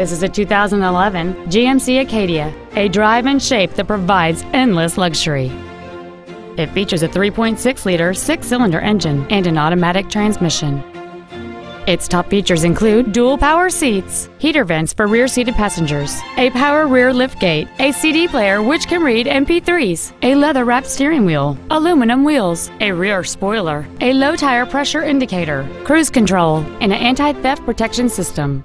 This is a 2011 GMC Acadia, a drive and shape that provides endless luxury. It features a 3.6-liter six-cylinder engine and an automatic transmission. Its top features include dual power seats, heater vents for rear-seated passengers, a power rear liftgate, a CD player which can read MP3s, a leather-wrapped steering wheel, aluminum wheels, a rear spoiler, a low tire pressure indicator, cruise control, and an anti-theft protection system.